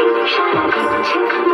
青山顶，晴。